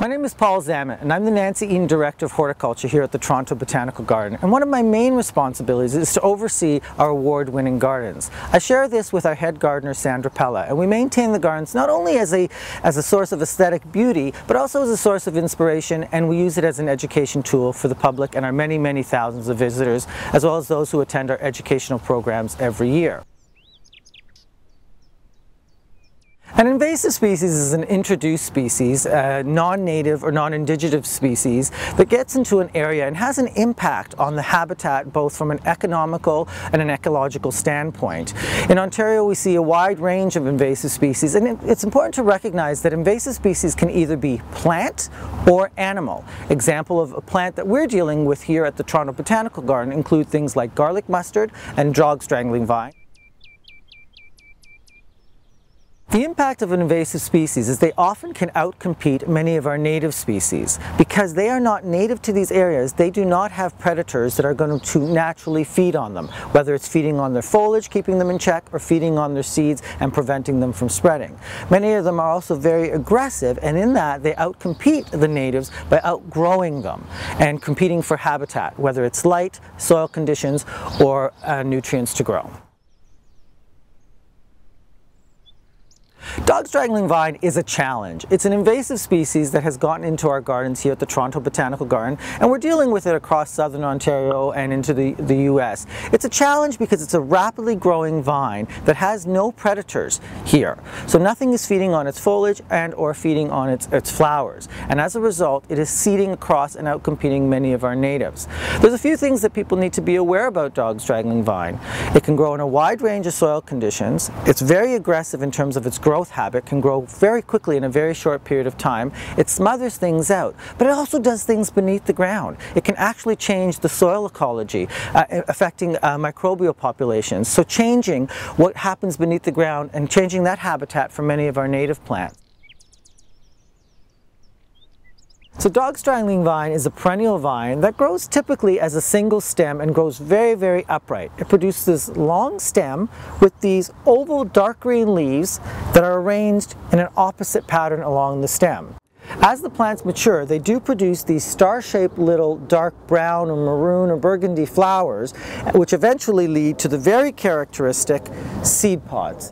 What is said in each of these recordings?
My name is Paul Zammit and I'm the Nancy Eaton Director of Horticulture here at the Toronto Botanical Garden and one of my main responsibilities is to oversee our award-winning gardens. I share this with our head gardener Sandra Pella and we maintain the gardens not only as a, as a source of aesthetic beauty but also as a source of inspiration and we use it as an education tool for the public and our many many thousands of visitors as well as those who attend our educational programs every year. An invasive species is an introduced species, a non-native or non-indigenous species that gets into an area and has an impact on the habitat both from an economical and an ecological standpoint. In Ontario we see a wide range of invasive species and it's important to recognize that invasive species can either be plant or animal. Example of a plant that we're dealing with here at the Toronto Botanical Garden include things like garlic mustard and dog strangling vine. The impact of an invasive species is they often can outcompete many of our native species. Because they are not native to these areas, they do not have predators that are going to naturally feed on them, whether it's feeding on their foliage, keeping them in check, or feeding on their seeds and preventing them from spreading. Many of them are also very aggressive, and in that they outcompete the natives by outgrowing them and competing for habitat, whether it's light, soil conditions, or uh, nutrients to grow. Dog strangling vine is a challenge. It's an invasive species that has gotten into our gardens here at the Toronto Botanical Garden and we're dealing with it across southern Ontario and into the, the US. It's a challenge because it's a rapidly growing vine that has no predators here. So nothing is feeding on its foliage and or feeding on its, its flowers. And as a result, it is seeding across and outcompeting many of our natives. There's a few things that people need to be aware about dog strangling vine. It can grow in a wide range of soil conditions. It's very aggressive in terms of its growth growth habit can grow very quickly in a very short period of time. It smothers things out, but it also does things beneath the ground. It can actually change the soil ecology, uh, affecting uh, microbial populations. So changing what happens beneath the ground and changing that habitat for many of our native plants. So dog strangling vine is a perennial vine that grows typically as a single stem and grows very, very upright. It produces long stem with these oval dark green leaves that are arranged in an opposite pattern along the stem. As the plants mature, they do produce these star-shaped little dark brown or maroon or burgundy flowers, which eventually lead to the very characteristic seed pods.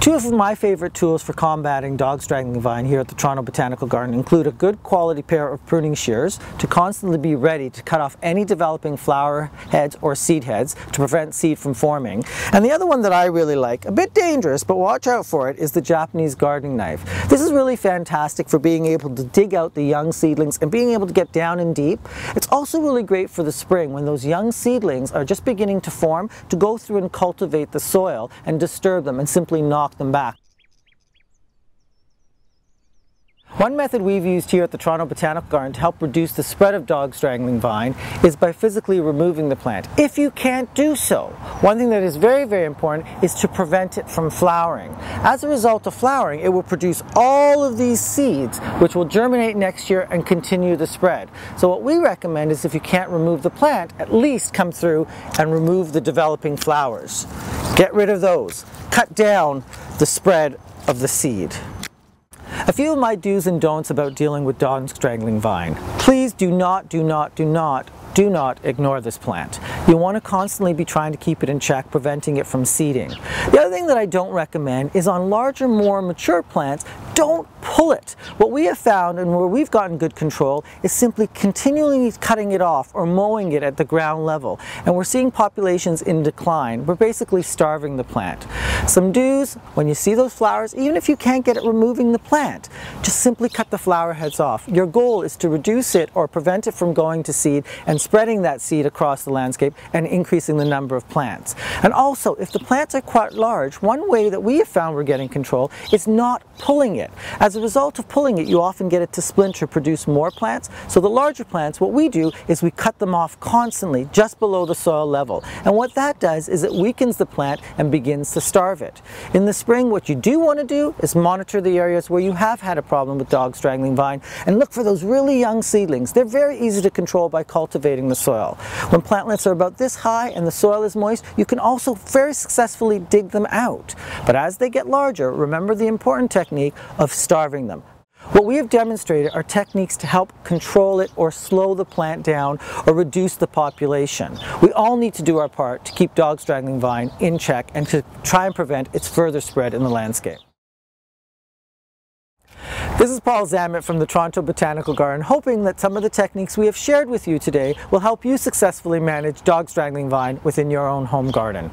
Two of my favorite tools for combating dog strangling vine here at the Toronto Botanical Garden include a good quality pair of pruning shears to constantly be ready to cut off any developing flower heads or seed heads to prevent seed from forming. And the other one that I really like, a bit dangerous but watch out for it, is the Japanese gardening knife. This is really fantastic for being able to dig out the young seedlings and being able to get down and deep. It's also really great for the spring when those young seedlings are just beginning to form to go through and cultivate the soil and disturb them and simply knock them back. One method we've used here at the Toronto Botanical Garden to help reduce the spread of dog strangling vine is by physically removing the plant. If you can't do so, one thing that is very, very important is to prevent it from flowering. As a result of flowering, it will produce all of these seeds which will germinate next year and continue the spread. So what we recommend is if you can't remove the plant, at least come through and remove the developing flowers. Get rid of those. Cut down the spread of the seed. A few of my do's and don'ts about dealing with dog strangling vine. Please do not, do not, do not do not ignore this plant. You want to constantly be trying to keep it in check, preventing it from seeding. The other thing that I don't recommend is on larger, more mature plants, don't pull it. What we have found and where we've gotten good control is simply continually cutting it off or mowing it at the ground level. And we're seeing populations in decline. We're basically starving the plant. Some do's, when you see those flowers, even if you can't get it removing the plant, just simply cut the flower heads off. Your goal is to reduce it or prevent it from going to seed and spreading that seed across the landscape and increasing the number of plants. And also, if the plants are quite large, one way that we have found we're getting control is not pulling it. As a result of pulling it, you often get it to splinter, produce more plants. So the larger plants, what we do is we cut them off constantly just below the soil level. And what that does is it weakens the plant and begins to starve it. In the spring, what you do want to do is monitor the areas where you have had a problem with dog strangling vine and look for those really young seedlings. They're very easy to control by cultivating the soil. When plantlets are about this high and the soil is moist, you can also very successfully dig them out. But as they get larger, remember the important technique of starving them. What we have demonstrated are techniques to help control it or slow the plant down or reduce the population. We all need to do our part to keep dog strangling vine in check and to try and prevent its further spread in the landscape. This is Paul Zammit from the Toronto Botanical Garden, hoping that some of the techniques we have shared with you today will help you successfully manage dog strangling vine within your own home garden.